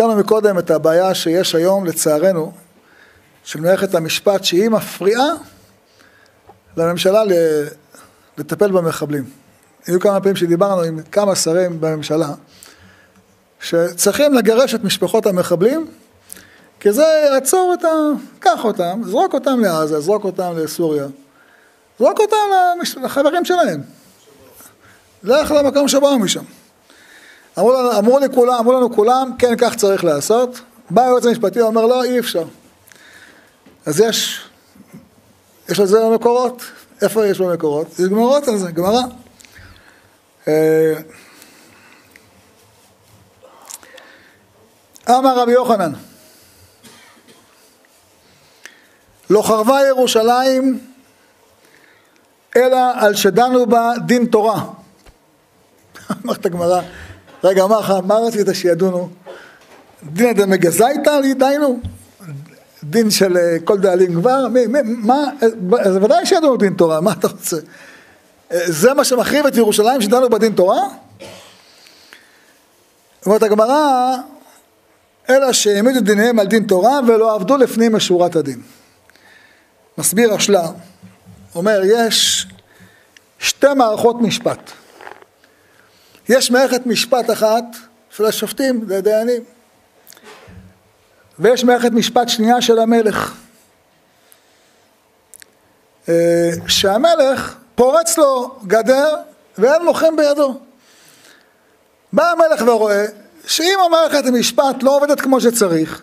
הזכרנו מקודם את הבעיה שיש היום, לצערנו, של מערכת המשפט, שהיא מפריעה לממשלה לטפל במחבלים. היו כמה פעמים שדיברנו עם כמה שרים בממשלה, שצריכים לגרש את משפחות המחבלים, כי זה יעצור את ה... קח אותם, זרוק אותם לעזה, זרוק אותם לסוריה, זרוק אותם לחברים שלהם. לך למקום שבאו משם. אמרו לנו, אמרו, לי כולם, אמרו לנו כולם, כן, כך צריך לעשות. בא היועץ המשפטי, אומר, לא, אי אפשר. אז יש, יש לזה מקורות. איפה יש במקורות? יש גמרות על זה, גמרא. אה, אמר רבי יוחנן, לא חרבה ירושלים אלא על שדנו בה דין תורה. אמרת הגמרא, רגע, אמר לך, מה רצית שידונו? דין דמגזייתא לידיינו? דין של אה, כל דאלים כבר? מי, מי, מה, אז ודאי שידונו דין תורה, מה אתה רוצה? אה, זה מה שמחריב את ירושלים, שדנו בדין תורה? אומרת הגמרא, אלא שהעמידו דיניהם על דין תורה ולא עבדו לפנים משורת הדין. מסביר השלה, אומר, יש שתי מערכות משפט. יש מערכת משפט אחת של השופטים והדיינים, ויש מערכת משפט שנייה של המלך. אה, שהמלך פורץ לו גדר ואין לוחם בידו. בא המלך ורואה שאם המערכת המשפט לא עובדת כמו שצריך,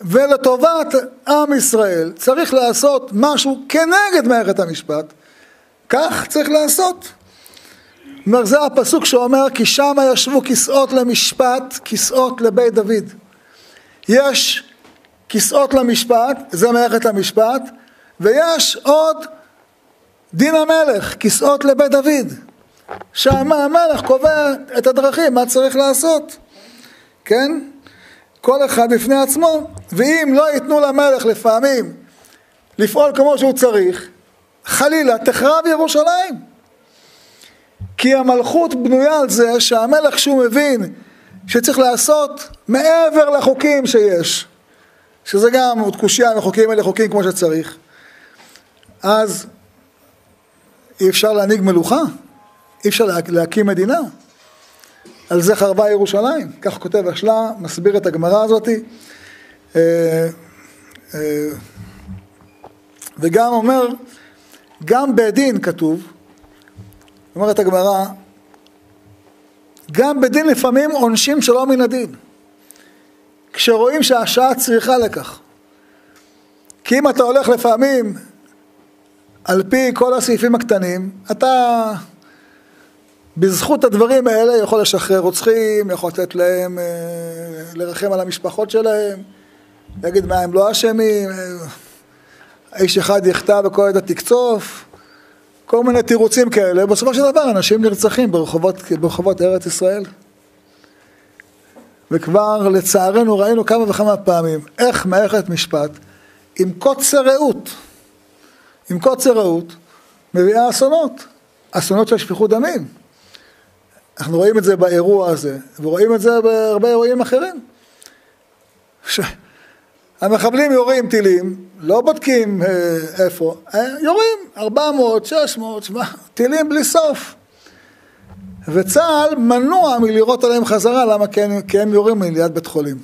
ולטובת עם ישראל צריך לעשות משהו כנגד מערכת המשפט, כך צריך לעשות. אומר, זה הפסוק שאומר, כי שם ישבו כיסאות למשפט, כיסאות לבית דוד. יש כיסאות למשפט, זה מערכת המשפט, ויש עוד דין המלך, כיסאות לבית דוד. שם המלך קובע את הדרכים, מה צריך לעשות, כן? כל אחד בפני עצמו, ואם לא ייתנו למלך לפעמים לפעול כמו שהוא צריך, חלילה תחרב ירושלים. כי המלכות בנויה על זה שהמלך כשהוא מבין שצריך לעשות מעבר לחוקים שיש, שזה גם עוד קושייה החוקים האלה חוקים כמו שצריך, אז אי אפשר להנהיג מלוכה, אי אפשר להקים מדינה. על זה חרבה ירושלים, כך כותב השלה, מסביר את הגמרא הזאתי. אה, אה, וגם אומר, גם בדין כתוב, אומרת הגמרא, גם בדין לפעמים עונשים שלא מן הדין, כשרואים שהשעה צריכה לכך. כי אם אתה הולך לפעמים על פי כל הסעיפים הקטנים, אתה בזכות הדברים האלה יכול לשחרר רוצחים, יכול לתת להם, אה, לרחם על המשפחות שלהם, להגיד מה הם לא אשמים, אה, איש אחד יחטא וכל עדה תקצוף, כל מיני תירוצים כאלה, בסופו של דבר אנשים נרצחים ברחובות, ברחובות ארץ ישראל. וכבר לצערנו ראינו כמה וכמה פעמים איך מערכת משפט עם קוצר ראות, עם קוצר ראות, מביאה אסונות, אסונות של שפיכות דמים. אנחנו רואים את זה באירוע הזה, ורואים את זה בהרבה אירועים אחרים. ש... המחבלים יורים טילים, לא בודקים אה, איפה, אה, יורים 400, 600, 700, טילים בלי סוף. וצה"ל מנוע מלירות עליהם חזרה, למה? כי הם, כי הם יורים ליד בית חולים.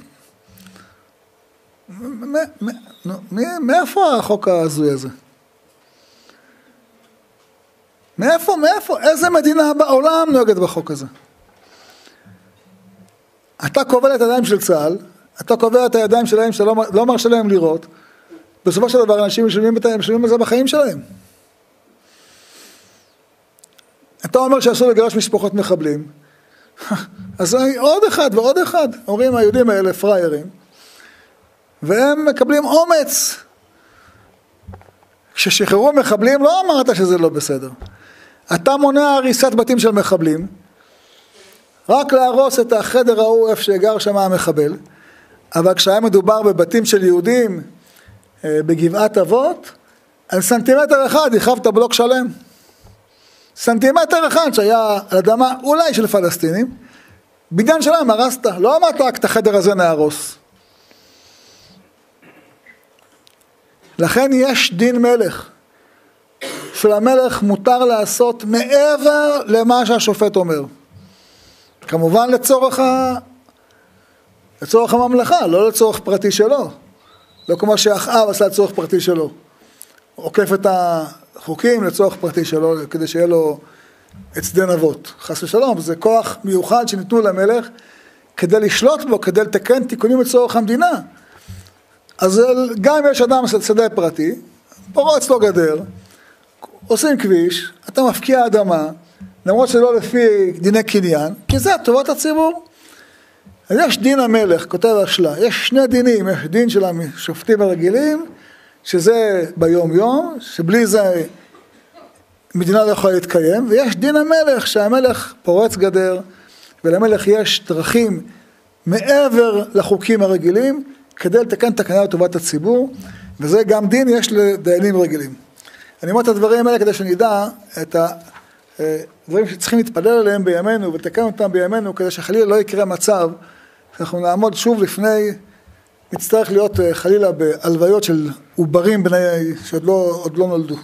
מאיפה החוק ההזוי הזה? מאיפה, מאיפה, איזה מדינה בעולם נוהגת בחוק הזה? אתה כובל את הידיים של צה"ל, אתה קובע את הידיים שלהם שאתה לא, לא מרשה להם לראות, בסופו של דבר אנשים משלמים את זה בחיים שלהם. אתה אומר שאסור לגרש משפחות מחבלים, אז עוד אחד ועוד אחד, אומרים היהודים האלה פראיירים, והם מקבלים אומץ. כששחררו מחבלים לא אמרת שזה לא בסדר. אתה מונע הריסת בתים של מחבלים, רק להרוס את החדר ההוא איפה שגר שם המחבל, אבל כשהיה מדובר בבתים של יהודים אה, בגבעת אבות, על סנטימטר אחד הרחבת בלוק שלם. סנטימטר אחד שהיה על אדמה אולי של פלסטינים, בניין שלהם הרסת, לא אמרת רק את החדר הזה נהרוס. לכן יש דין מלך. שלמלך מותר לעשות מעבר למה שהשופט אומר. כמובן לצורך. לצורך הממלכה, לא לצורך פרטי שלו. לא כמו שאחאב עשה לצורך פרטי שלו. עוקף את החוקים לצורך פרטי שלו, כדי שיהיה לו את שדה נבות. חס ושלום, זה כוח מיוחד שניתנו למלך כדי לשלוט בו, כדי לתקן תיקונים לצורך המדינה. אז גם אם יש אדם שדה פרטי, פורץ לו גדר, עושים כביש, אתה מפקיע אדמה, למרות שלא לפי דיני קניין, כי זה טובת הציבור. אז יש דין המלך, כותב השלה, יש שני דינים, יש דין של השופטים הרגילים, שזה ביום יום, שבלי זה מדינה לא יכולה להתקיים, ויש דין המלך, שהמלך פורץ גדר, ולמלך יש דרכים מעבר לחוקים הרגילים, כדי לתקן תקנה לטובת הציבור, וזה גם דין יש לדיינים רגילים. אני אומר את הדברים האלה כדי שנדע את הדברים שצריכים להתפלל עליהם בימינו ולתקן אותם בימינו, כדי שחלילה לא יקרה מצב שאנחנו נעמוד שוב לפני, נצטרך להיות אה, חלילה בהלוויות של עוברים בני, שעוד לא, לא נולדו.